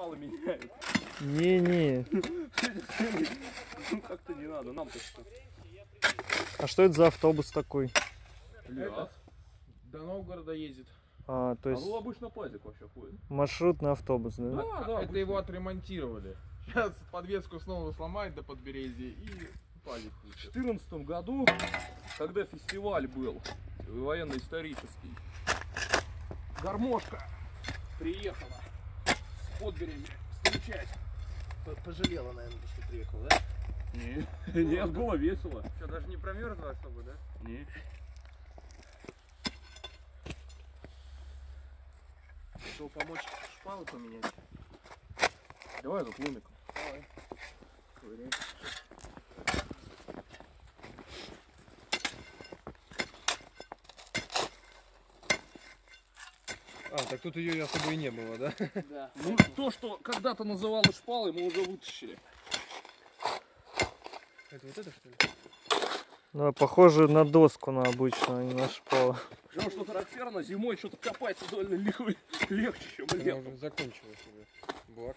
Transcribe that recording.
шпалы меняют. Не-не. Ну как-то не надо, нам-то что? А что это за автобус такой? Ляс. До Новгорода ездит. А, то А есть ну обычно пазик вообще ходит. маршрутный автобус, да? Да, А, да, это его отремонтировали. Сейчас подвеску снова сломают до подберезья и пазик В пустят. 2014 году, когда фестиваль был военно-исторический, гармошка приехала с подберями встречать. Пожалела, наверное, что приехал, да? Не, нет, было весело. Что, даже не промерзла особо, да? Не. Что, помочь шпалы поменять? Давай этот ломиком. А, так тут ее особо и не было, да? Да. Ну, то, что когда-то называлось шпалой, мы уже вытащили. Это вот это что ли? Да, похоже на доску на обычную, а не на шпалу. Причем, что характерно, зимой что-то копать довольно легче, чем Она летом. уже закончилась уже. Блак.